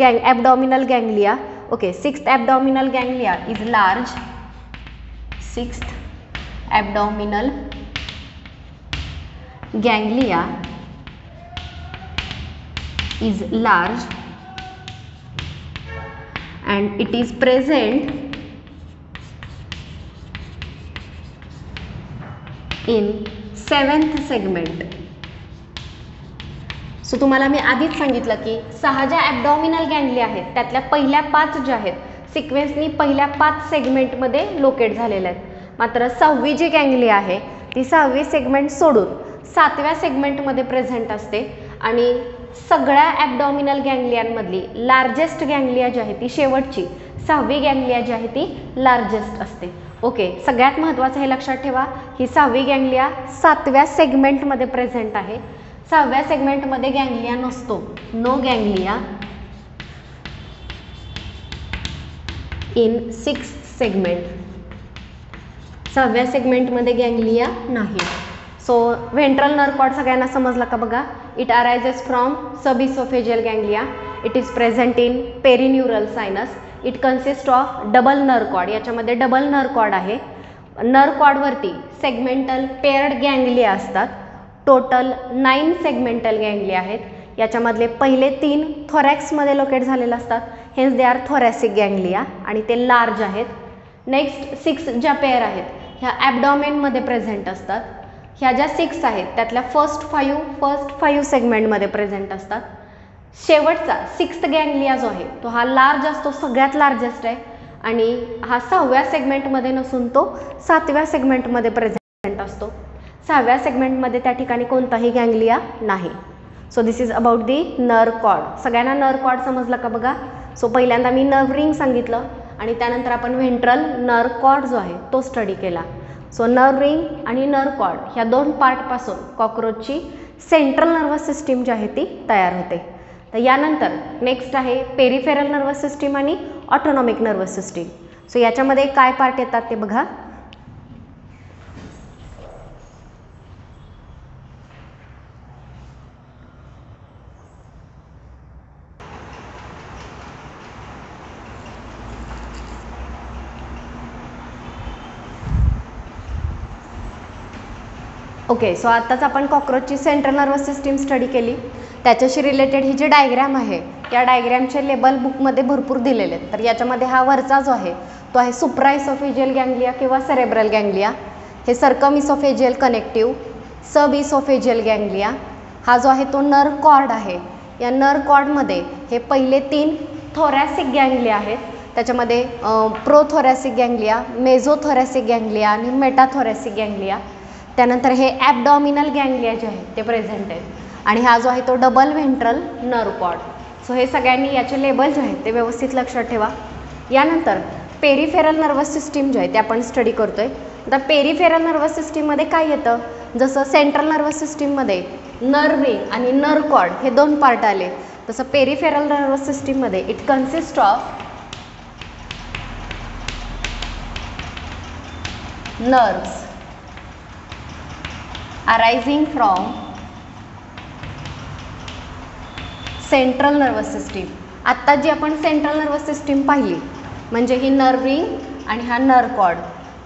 गँग abdominal ganglia okay sixth abdominal ganglia is large sixth abdominal ganglia is large and it is present in seventh segment. So तुम्हाला मी आधीच सांगितलं की सहा ज्या ॲबडॉमिनल गँगली आहेत त्यातल्या पहिल्या पाच ज्या आहेत सिक्वेन्सनी पहिल्या पाच सेगमेंटमध्ये लोकेट झालेल्या आहेत. मात्र सहावी जी गँगली आहे ती सहावी सेगमेंट सोडून सातव्या सेगमेंटमध्ये प्रेझेंट असते. आणि सगळ्या ॲबडॉमिनल गँगलियांमधली लार्जेस्ट गँगलिया जी आहे ती शेवटची सहावी गँगलिया जी आहे ती लार्जेस्ट असते. ओके सगळ्यात महत्त्वाचं हे लक्षात ठेवा ही सहावी गँगलिया सातव्या सेगमेंटमध्ये प्रेझेंट आहे. सहाव्या सेगमेंटमध्ये गँगलिया नसतो. No ganglia in six segment सहाव्या सेगमेंटमध्ये गँग्लिया नाही. सो व्हेंट्रल नर्व सगळ्यांना समजलं का बघा? It arises from sub oesophageal ganglia it is present in perineural sinus it consist of double nerve cord याच्यामध्ये डबल नरकॉड आहे. नरकॉडवरती सेगमेंटल पेअर्ड गँगलिया असतात. टोटल नाईन सेगमेंटल गँगलिया आहेत. याच्यामधले पहिले तीन थोरॅक्समध्ये लोकेट झालेले असतात. Hence they are thoracic ganglia आणि ते लार्ज आहेत. नेक्स्ट सिक्स ज्या पेअर आहेत ह्या ॲबडॉमेनमध्ये प्रेझेंट असतात. ह्या ज्या सिक्स आहेत त्यातल्या फर्स्ट फाईव्ह फर्स्ट फाईव्ह सेगमेंटमध्ये प्रेझेंट असतात. शेवटचा सिक्स्थ गँगलिया जो आहे तो हा लार्ज असतो सगळ्यात लार्जेस्ट आहे. आणि हा सहाव्या सेगमेंटमध्ये नसून तो सातव्या सेगमेंटमध्ये प्रेझेंट असतो. सहाव्या सेगमेंटमध्ये त्या ठिकाणी कोणताही गँगलिया नाही. So this is about the nerve cord सगळ्यांना नर कॉड समजलं का बघा? सो पहिल्यांदा मी नर्व रिंग सांगितलं. आणि त्यानंतर आपण व्हेंट्रल नर कॉड जो आहे तो स्टडी केला. सो नर्व रिंग आणि नर्व कॉर्ड ह्या दोन पार्टपासून कॉक्रोचची सेंट्रल नर्वस सिस्टीम जी आहे ती तयार होते. तर यानंतर नेक्स्ट आहे पेरिफेरल नर्वस सिस्टीम आणि ऑटोनॉमिक नर्वस सिस्टीम सो याच्यामध्ये काय पार्ट येतात ते बघा. ओके सो आत्ताच आपण कॉक्रोचची सेंट्रल नर्वस सिस्टीम स्टडी केली. त्याच्याशी रिलेटेड ही जी डायग्रॅम आहे त्या डायग्रॅमचे लेबल बुकमध्ये भरपूर दिलेले आहेत. तर याच्यामध्ये हा वरचा जो आहे तो आहे सुप्राईस ऑफ एजियल गँगलिया किंवा सेरेब्रल गँगलिया हे circum oesophageal connective sub oesophageal ganglia हा जो आहे तो नर कॉर्ड आहे. या नर कॉर्डमध्ये हे पहिले तीन थोरॅसिक गँग्लिया आहेत. त्याच्यामध्ये प्रोथोरॅसिक गँग्लिया मेझोथोरॅसिक गँगलिया आणि मेटाथोरॅसिक गँग्लिया त्यानंतर हे ॲबडॉमिनल गँग्लिया जे आहेत ते प्रेझेंट आहेत. आणि हा जो आहे तो डबल व्हेंट्रल नरकॉड सो हे सगळ्यांनी याचे लेबल जे आहेत ते व्यवस्थित लक्षात ठेवा. यानंतर पेरिफेरल नर्वस सिस्टीम जे आहे ते आपण स्टडी करतो आहे आता पेरिफेरल नर्वस सिस्टीममध्ये काय येतं? जसं सेंट्रल नर्वस सिस्टीममध्ये नर्विंग आणि नर्व कॉर्ड हे दोन पार्ट आले. तसं पेरिफेरल नर्वस सिस्टीममध्ये it consist of nerves arising from central nervous system आत्ता जी आपण सेंट्रल नर्वस सिस्टीम पाहिली म्हणजे ही नर्व रिंग आणि हा नर कॉड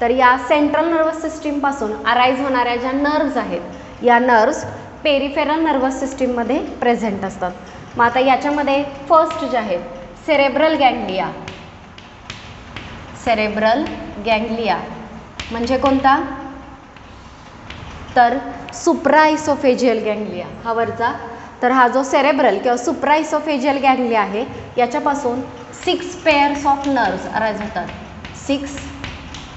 तर या सेंट्रल नर्वस सिस्टीमपासून अराईज होणाऱ्या ज्या नर्व्ज आहेत या नर्व्स पेरिफेरल नर्वस सिस्टीममध्ये प्रेझेंट असतात. मग आता याच्यामध्ये फर्स्ट जे आहेत सेरेब्रल गँग्लिया सेरेब्रल गँग्लिया म्हणजे कोणता? तर सुप्राइसोफेजियल गँग्लिया हा वरचा. तर हा जो सेरेब्रल किंवा सुप्राइसोफेजियल गँग्लिया आहे याच्यापासून six pairs of nerves arise होतात. Six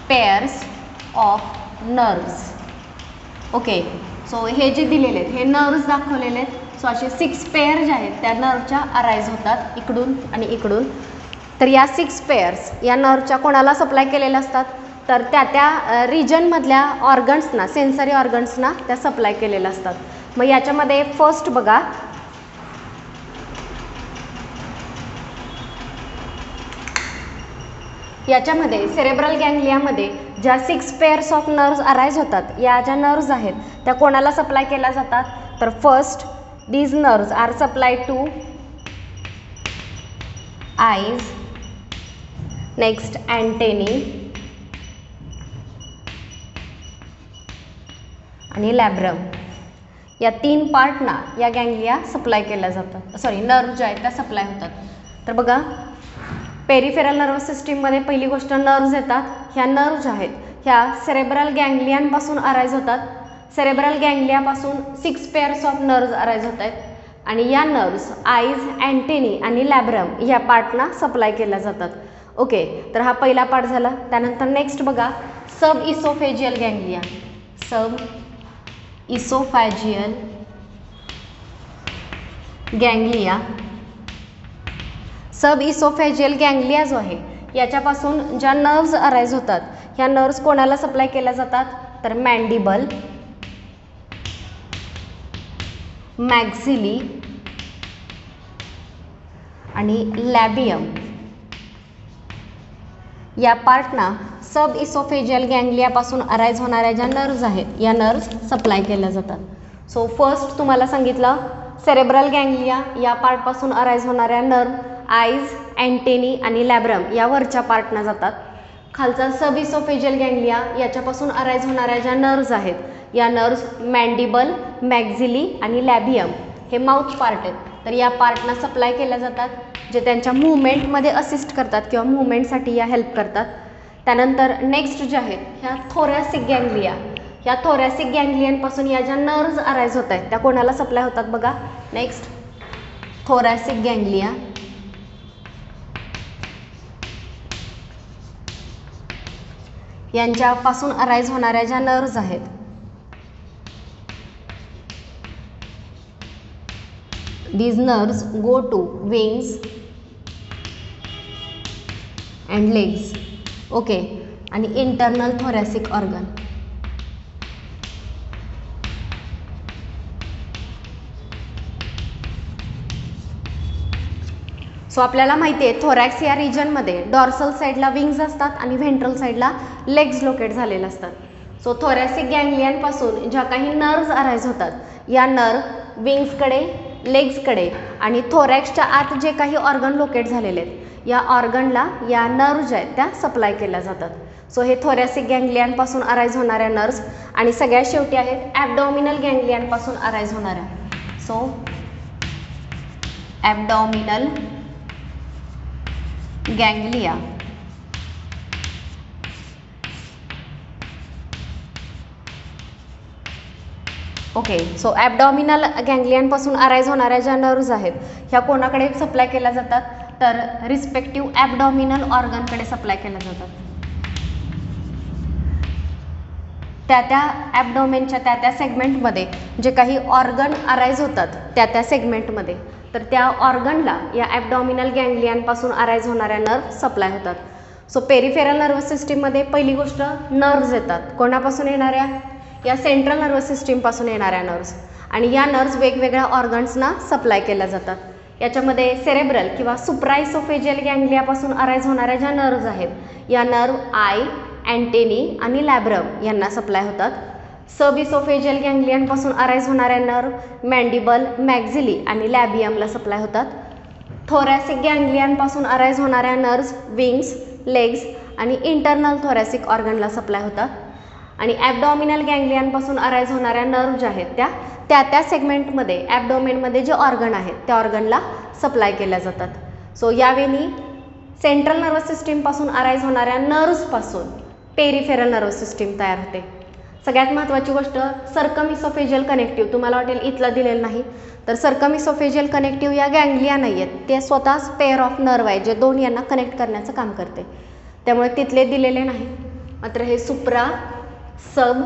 pairs of nerves okay so हे जे दिलेले आहेत हे नर्व्स दाखवलेले आहेत. सो असे सिक्स पेअर जे आहेत त्या नर्वच्या अराईज होतात इकडून आणि इकडून. तर या सिक्स पेअर्स या नर्वच्या कोणाला सप्लाय केलेल्या असतात? तर त्या त्या रिजनमधल्या ऑर्गन्सना सेन्सरी ऑर्गन्सना त्या सप्लाय केलेल्या असतात. मग याच्यामध्ये फर्स्ट बघा. याच्यामध्ये सेरेब्रल गँगलियामध्ये ज्या six pairs of nerves arise होतात या ज्या नर्व्ज आहेत त्या कोणाला सप्लाय केल्या जातात? तर first these nerves are supply to eyes next antennae आणि लॅब्रम. या तीन पार्टना या गँग्लिया सप्लाय केल्या जातात. सॉरी नर्व ज्या आहेत त्या सप्लाय होतात. तर बघा पेरिफेरल नर्वस सिस्टीममध्ये पहिली गोष्ट नर्व्ज येतात. ह्या नर्व्ज ज्या आहेत ह्या सेरेब्रल गँग्लियांपासून अराईज होतात. Cerebral गँग्लियापासून six pairs of nerves arise होत आहेत. आणि या नर्व्स आईज अँटेनी आणि लॅब्रम ह्या पार्टना सप्लाय केल्या जातात. ओके तर हा पहिला पार्ट झाला. त्यानंतर नेक्स्ट बघा sub oesophageal ganglia sub oesophageal ganglia sub oesophageal ganglia जो आहे. याच्यापासून ज्या नर्व्ज अराईज होतात ह्या नर्व्स कोणाला सप्लाय केल्या जातात? तर मँडिबल मॅक्झिली आणि लॅबियम या पार्टना सब इसोफेजियल गँग्लियापासून अराईज होणाऱ्या ज्या नर्व्ज आहेत या नर्व्ज सप्लाय केल्या जातात. सो फर्स्ट तुम्हाला सांगितलं सेरेब्रल गँग्लिया या पार्टपासून अराईज होणाऱ्या नर्व आईज अँटेनी आणि लॅब्रम या वरच्या पार्टना जातात. खालचा सब इसोफेजियल गँग्लिया याच्यापासून अराईज होणाऱ्या ज्या नर्व्ज आहेत या नर्व्ज मँडिबल मॅक्झिली आणि लॅबियम हे माउथ पार्ट आहेत. तर या पार्टना सप्लाय केल्या जातात जे त्यांच्या मुवमेंटमध्ये असिस्ट करतात किंवा मुवमेंटसाठी या हेल्प करतात. त्यानंतर नेक्स्ट जे आहेत ह्या थोरॅसिक गँग्लिया ह्या थोरॅसिक गँग्लियनपासून या ज्या नर्व्ज अराईज होत आहेत त्या कोणाला सप्लाय होतात बघा? नेक्स्ट थोरॅसिक गँग्लिया यांच्यापासून अराईज होणाऱ्या ज्या नर्व्ज आहेत these nerves go to wings and legs. Okay. आणि इंटरनल थोरॅसिक ऑर्गन सो आपल्याला माहिती आहे थोरॅक्स या रिजनमध्ये डॉर्सल साईडला विंग्ज असतात आणि व्हेंट्रल साईडला लेग्स लोकेट झालेले असतात. सो थोरॅसिक गँगलियनपासून ज्या काही नर्व्ज अराईज होतात या नर्व विंग्सकडे लेग्सकडे आणि थोरॅक्सच्या आत जे काही ऑर्गन लोकेट झालेले आहेत या ऑर्गनला या नर्व ज्या आहेत त्या सप्लाय केल्या जातात. सो हे थोरॅसिक गँग्लियांपासून अराईज होणाऱ्या नर्व्स आणि सगळ्यात शेवटी आहेत ॲबडॉमिनल गँग्लियांपासून अराईज होणाऱ्या. So abdominal ganglia. Okay so abdominal गँग्लियनपासून arise होणाऱ्या ज्या नर्व्ज आहेत ह्या कोणाकडे सप्लाय केल्या जातात? तर रिस्पेक्टिव्ह ॲबडॉमिनल ऑर्गनकडे सप्लाय केल्या जातात. त्या त्या ॲबडॉमेनच्या त्या त्या सेगमेंटमध्ये जे काही ऑर्गन अराईज होतात त्या त्या सेगमेंटमध्ये तर त्या ऑर्गनला या ॲबडॉमिनल गँग्लियनपासून अराईज होणाऱ्या नर्व सप्लाय होतात. सो पेरिफेरल नर्वस सिस्टीममध्ये पहिली गोष्ट नर्व्ज येतात. कोणापासून येणाऱ्या? या सेंट्रल नर्वस सिस्टीमपासून येणाऱ्या नर्व्स आणि या नर्व्स वेगवेगळ्या ऑर्गन्सना सप्लाय केल्या जातात. याच्यामध्ये सेरेब्रल किंवा सुप्रायसोफेजियल गँग्लियापासून अराईज होणाऱ्या ज्या नर्व्ज आहेत या नर्व आय अँटेनी आणि लॅब्रम यांना सप्लाय होतात. सब इसोफेजियल गँग्लियनपासून अराईज होणाऱ्या नर्व मँडिबल मॅक्झिली आणि लॅबियमला सप्लाय होतात. थोरॅसिक गँग्लियनपासून अराईज होणाऱ्या नर्व्स विंग्स लेग्स आणि इंटरनल थोरॅसिक ऑर्गनला सप्लाय होतात. आणि ॲबडॉमिनल गँग्लियनपासून अराईज होणाऱ्या नर्व ज्या आहेत त्या त्या त्या सेगमेंटमध्ये ॲबडॉमिनमध्ये जे ऑर्गन आहेत त्या ऑर्गनला सप्लाय केल्या जातात. सो यावेळी सेंट्रल नर्वस सिस्टीमपासून अराईज होणाऱ्या नर्व्सपासून पेरिफेरल नर्वस सिस्टीम तयार होते. सगळ्यात महत्त्वाची गोष्ट सर्कमिसोफेजियल कनेक्टिव्ह तुम्हाला वाटेल इथलं दिलेलं नाही तर सर्कमिसोफेजियल कनेक्टिव्ह या गँग्लिया नाही आहेत. ते स्वतःच पेअर ऑफ नर्व आहे जे दोन यांना कनेक्ट करण्याचं काम करते. त्यामुळे तिथले दिलेले नाही. मात्र हे सुप्रा सब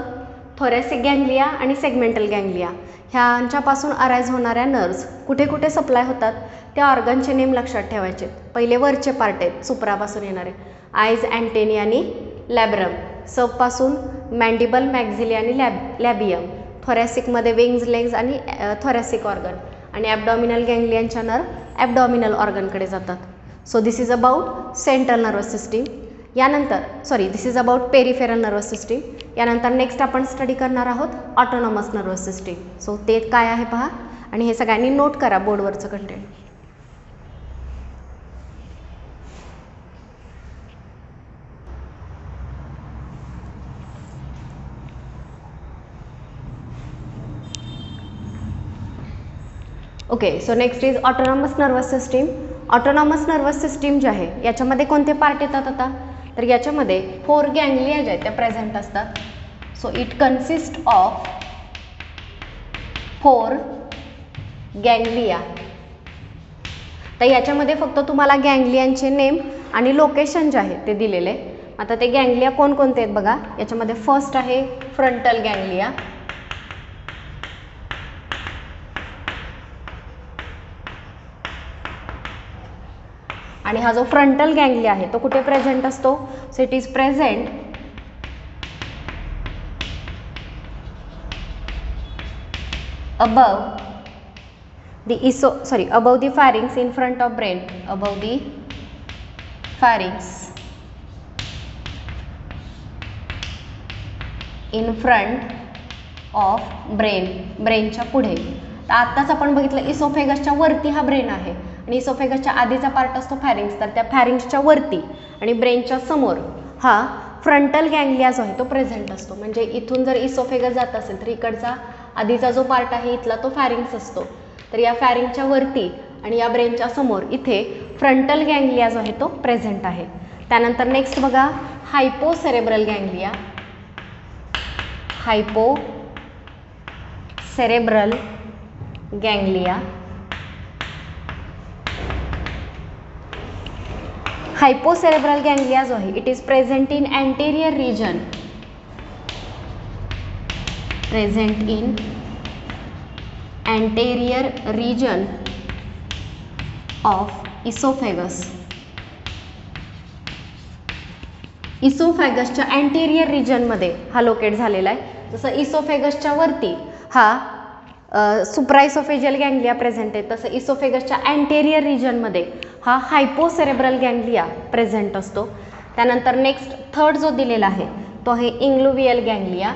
थोरॅसिक गँग्लिया आणि सेगमेंटल गँग्लिया. ह्यांच्यापासून अरायज होणाऱ्या नर्व्ज कुठे कुठे सप्लाय होतात त्या ऑर्गनचे नेम लक्षात ठेवायचे. पहिले वरचे पार्ट आहेत सुप्रापासून येणारे. आयज अँटेनी आणि लॅब्रम सबपासून मँडिबल मॅक्झिली आणि लॅब लॅबियम थोरॅसिकमध्ये विंग्ज लेग्स आणि थोरॅसिक ऑर्गन आणि ॲबडॉमिनल गँग्लियांच्या नर्व ॲबडॉमिनल ऑर्गनकडे जातात. So this is about central nervous system यानंतर sorry this is about peripheral nervous system यानंतर नेक्स्ट आपण स्टडी करणार आहोत ऑटोनॉमस नर्वस सिस्टीम सो ते काय आहे पहा? आणि हे सगळ्यांनी नोट करा बोर्डवरचं content okay so next is autonomous nervous system autonomous nervous system जे आहे याच्यामध्ये कोणते पार्ट येतात आता? तर याच्यामध्ये फोर गँग्लिया ज्या आहेत त्या प्रेझेंट असतात. So it consist of four ganglia तर याच्यामध्ये फक्त तुम्हाला गँग्लियांचे नेम आणि लोकेशन जे आहे ते दिलेले. आता ते गँग्लिया कोणकोणते आहेत बघा. याच्यामध्ये फर्स्ट आहे फ्रंटल गँग्लिया आणि हा जो फ्रंटल गँगली आहे तो कुठे प्रेझेंट असतो? So it is present above the iso sorry above the pharynx in front of brain. Above the pharynx in front of brain ब्रेनच्या पुढे. तर आत्ताच आपण बघितलं इसोफेगसच्या वरती हा ब्रेन आहे. आणि इसोफेगसच्या आधीचा पार्ट असतो फॅरिंग्स तर त्या फॅरिंग्सच्या वरती आणि ब्रेनच्या समोर हा फ्रंटल गँग्लिया जो आहे तो प्रेझेंट असतो. म्हणजे इथून जर इसोफेगस जात असेल तर इकडचा आधीचा जो पार्ट आहे इथला तो फॅरिंग्स असतो. तर या फॅरिंगच्या वरती आणि या ब्रेनच्या समोर इथे फ्रंटल गँग्लिया जो आहे तो प्रेझेंट आहे. त्यानंतर नेक्स्ट बघा hypo cerebral ganglia hypo cerebral ganglia hypocerebral ganglia जो आहे it is present in anterior region present in anterior region of oesophagus इसोफॅगसच्या anterior रिजनमध्ये हा लोकेट झालेला आहे. जसं इसोफेगसच्या वरती हा सुप्राइसोफेजियल गँग्लिया प्रेझेंट आहे. तसं इसोफेगसच्या अँटेरियर रिजनमध्ये हा हायपोसेरेब्रल गँग्लिया प्रेझेंट असतो. त्यानंतर नेक्स्ट थर्ड जो दिलेला आहे तो आहे इंग्लुवियल गँग्लिया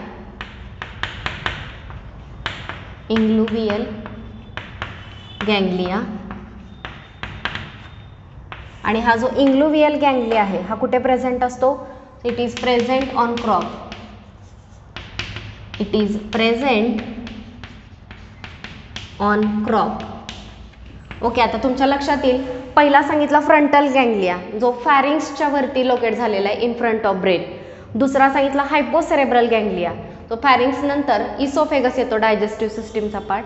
इंग्लुवियल गँग्लिया आणि हा जो इंग्लुवियल गँग्लिया आहे हा कुठे प्रेझेंट असतो? It is present on crop it is present on crop okay आता तुमच्या लक्षात येईल. पहिला सांगितला फ्रंटल गँग्लिया जो फॅरिंग्सच्या वरती लोकेट झालेला आहे इन फ्रंट ऑफ ब्रेन दुसरा सांगितला हायपोसेरेब्रल गँग्लिया तो फॅरिंग्स नंतर इसोफेगस येतो डायजेस्टिव्ह सिस्टीमचा पार्ट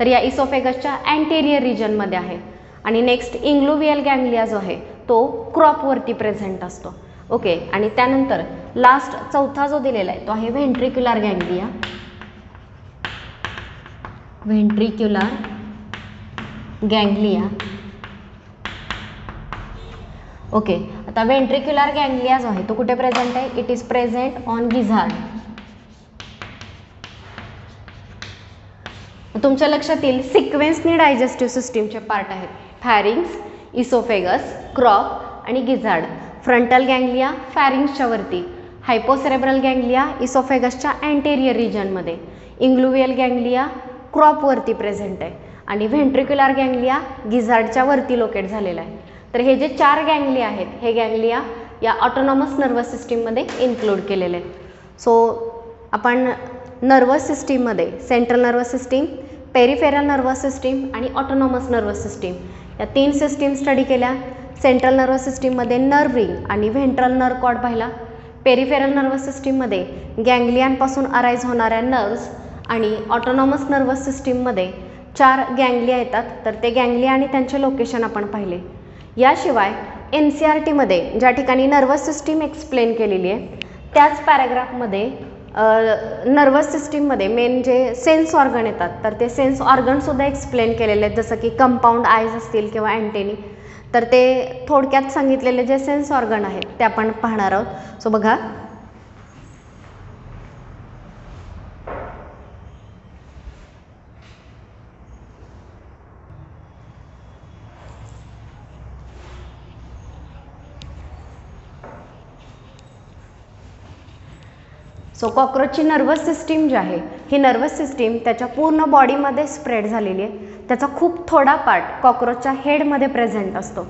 तर या इसोफेगसच्या अँटेरियर रिजनमध्ये आहे. आणि नेक्स्ट इंग्लुवियल गँग्लिया जो आहे तो क्रॉपवरती प्रेझेंट असतो. ओके आणि त्यानंतर लास्ट चौथा जो दिलेला आहे तो आहे ventricular ganglia ventricular ganglia. Okay आता व्हेंट्रिक्युलर गँग्लिया जो आहे तो कुठे प्रेझेंट आहे? It is present on gizzard तुमच्या लक्षात येईल सिक्वेन्सनी डायजेस्टिव्ह सिस्टीमचे पार्ट आहेत. फॅरिंग्स इसोफेगस क्रॉप आणि गिझार्ड फ्रंटल गँग्लिया फॅरिंग्सच्या वरती. हायपोसेरेब्रल गँग्लिया इसोफेगसच्या अँटेरियर रिजनमध्ये इंग्लुवियल गँग्लिया क्रॉपवरती प्रेझेंट आहे. आणि व्हेंट्रिक्युलर गँग्लिया गिझार्डच्या वरती लोकेट झालेला आहे. तर हे जे चार गँग्लिया आहेत हे गँग्लिया या ऑटोनॉमस नर्वस सिस्टीममध्ये इन्क्लूड केलेले आहेत. सो आपण नर्वस सिस्टीममध्ये central nervous system peripheral nervous system आणि ऑटोनॉमस नर्वस सिस्टीम या तीन सिस्टीम स्टडी केल्या. सेंट्रल नर्वस सिस्टीममध्ये नर्व रिंग आणि व्हेंट्रल नर्व कॉड पाहिला. पेरिफेरल नर्वस सिस्टीममध्ये गँग्लियांपासून अराईज होणाऱ्या नर्व्स आणि ऑटोनॉमस नर्वस सिस्टीममध्ये चार गँग्लिया येतात. तर ते गँग्लिया आणि त्यांचे लोकेशन आपण पाहिले. याशिवाय एन सी आर टीमध्ये ज्या ठिकाणी नर्वस सिस्टीम एक्सप्लेन केलेली आहे त्याच पॅराग्राफमध्ये नर्वस सिस्टीममध्ये मेन जे सेन्स ऑर्गन येतात तर ते सेन्स ऑर्गनसुद्धा एक्सप्लेन केलेले आहेत. जसं की कंपाऊंड आयज असतील किंवा अँटेनी तर ते थोडक्यात सांगितलेले जे सेन्स ऑर्गन आहेत ते आपण पाहणार आहोत. सो बघा सो कॉक्रोचची नर्वस सिस्टीम जी आहे ही नर्वस सिस्टीम त्याच्या पूर्ण बॉडीमध्ये स्प्रेड झालेली आहे. त्याचा खूप थोडा पार्ट कॉक्रोचच्या हेडमध्ये प्रेझेंट असतो.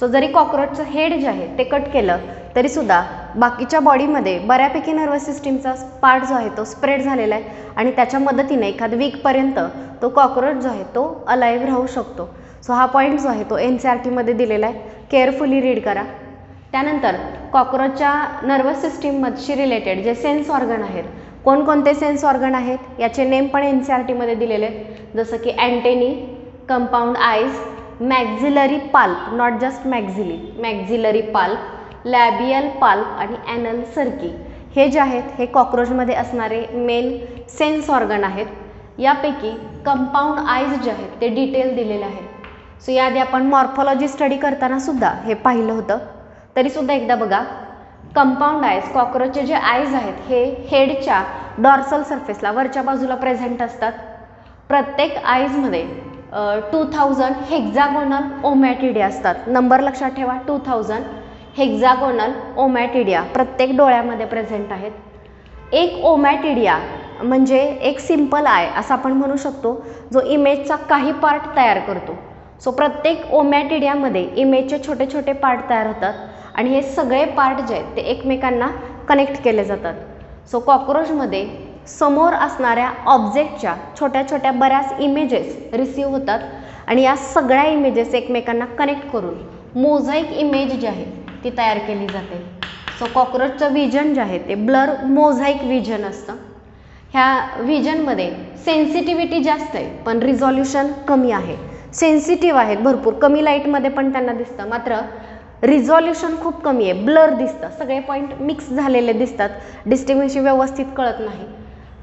सो जरी कॉक्रोचचं हेड जे आहे ते कट केलं तरीसुद्धा बाकीच्या बॉडीमध्ये बऱ्यापैकी नर्वस सिस्टीमचा पार्ट जो आहे तो स्प्रेड झालेला आहे. आणि त्याच्या मदतीने एखाद वीकपर्यंत तो कॉक्रोच जो आहे तो अलाईव्ह राहू शकतो. सो हा पॉईंट जो आहे तो एन सी आर टीमध्ये दिलेला आहे. केअरफुली रीड करा. त्यानंतर कॉक्रोचच्या नर्वस सिस्टीमशी रिलेटेड जे सेन्स ऑर्गन आहेत कोणकोणते सेन्स ऑर्गन आहेत याचे नेम पण एन सी आर टीमध्ये दिलेले आहेत. जसं की antennae compound eyes maxillary palp not just maxillae maxillary palp labial palp आणि ॲनल सर्की हे जे आहेत हे कॉक्रोचमध्ये असणारे मेन सेन्स ऑर्गन आहेत. यापैकी कंपाऊंड आयज जे आहेत ते डिटेल दिलेले आहेत. सो याआधी आपण मॉर्फॉलॉजी स्टडी करताना सुद्धा हे पाहिलं होतं. तरीसुद्धा एकदा बघा. कंपाऊंड आयज कॉक्रोचचे जे आयज आहेत हे हेडच्या डॉर्सल सरफेसला वरच्या बाजूला प्रेझेंट असतात. प्रत्येक आईजमध्ये टू थाउजंड हेक्झागोनल ओमॅटिडिया असतात. नंबर लक्षात ठेवा टू थाउजंड हेक्झागोनल ओमॅटिडिया प्रत्येक डोळ्यामध्ये प्रेझेंट आहेत. एक ओमॅटिडिया म्हणजे एक सिंपल आय असं आपण म्हणू शकतो जो इमेजचा काही पार्ट तयार करतो. सो प्रत्येक ओमॅटिडियामध्ये इमेजचे छोटे छोटे पार्ट तयार होतात आणि हे सगळे पार्ट जे आहेत ते एकमेकांना कनेक्ट केले जातात. सो कॉक्रोचमध्ये समोर असणाऱ्या ऑब्जेक्टच्या छोट्या छोट्या बऱ्याच इमेजेस रिसीव होतात आणि या सगळ्या इमेजेस एकमेकांना कनेक्ट करून मोझाईक इमेज जी आहे ती तयार केली जाते. सो कॉक्रोचचं विजन जे आहे ते ब्लर मोझाईक विजन असतं. ह्या विजनमध्ये सेन्सिटिव्हिटी जास्त आहे पण रिझॉल्युशन कमी आहे. सेन्सिटिव्ह आहेत भरपूर. कमी लाईटमध्ये पण त्यांना दिसतं. मात्र रिझॉल्युशन खूप कमी आहे. ब्लर दिसतं. सगळे पॉईंट मिक्स झालेले दिसतात. डिस्टिंग्विशी व्यवस्थित कळत नाही.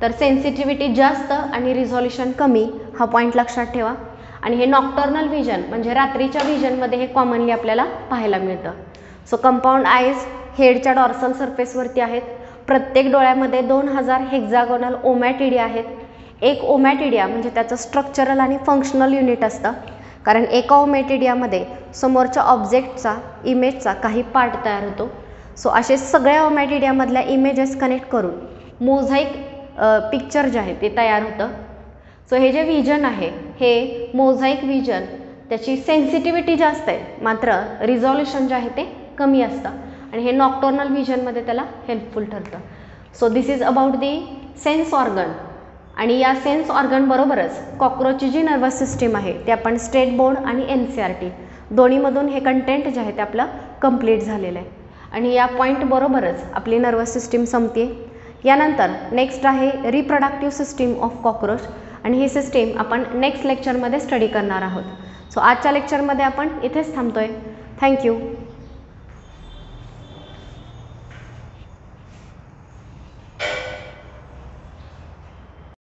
तर सेन्सिटिव्हिटी जास्त आणि रिझॉल्युशन कमी हा पॉईंट लक्षात ठेवा. आणि हे नॉक्टर्नल व्हिजन म्हणजे रात्रीच्या व्हिजनमध्ये हे कॉमनली आपल्याला पाहायला मिळतं. सो कंपाऊंड आयज हेडच्या डॉर्सल सरफेसवरती आहेत. प्रत्येक डोळ्यामध्ये दोन हजार हेक्झागोनल ओमॅटिडी आहेत. एक ओमॅटिडिया म्हणजे त्याचं स्ट्रक्चरल आणि फंक्शनल युनिट असतं. कारण एका ओमॅटिडियामध्ये समोरच्या ऑब्जेक्टचा इमेजचा काही पार्ट तयार होतो. सो असे सगळ्या ओमॅटिडियामधल्या इमेजेस कनेक्ट करून मोझाईक पिक्चर जे आहे ते तयार होतं. सो हे जे विजन आहे हे मोझाईक विजन त्याची सेन्सिटिव्हिटी जास्त आहे. मात्र रिझॉल्युशन जे आहे ते कमी असतं. आणि हे नॉक्टर्नल व्हिजनमध्ये त्याला हेल्पफुल ठरतं. So this is about the sense organ आणि या सेन्स ऑर्गनबरोबरच कॉक्रोचची जी नर्वस सिस्टीम आहे ते आपण स्टेट बोर्ड आणि एन सी आर टी दोन्हीमधून हे कंटेंट जे आहे ते आपलं कंप्लीट झालेलं आहे. आणि या पॉईंटबरोबरच आपली नर्वस सिस्टीम संपते. यानंतर नेक्स्ट आहे रिप्रोडक्टिव्ह सिस्टीम ऑफ कॉक्रोच आणि ही सिस्टीम आपण नेक्स्ट लेक्चरमध्ये स्टडी करणार आहोत. सो आजच्या लेक्चरमध्ये आपण इथेच थांबतो आहे थँक्यू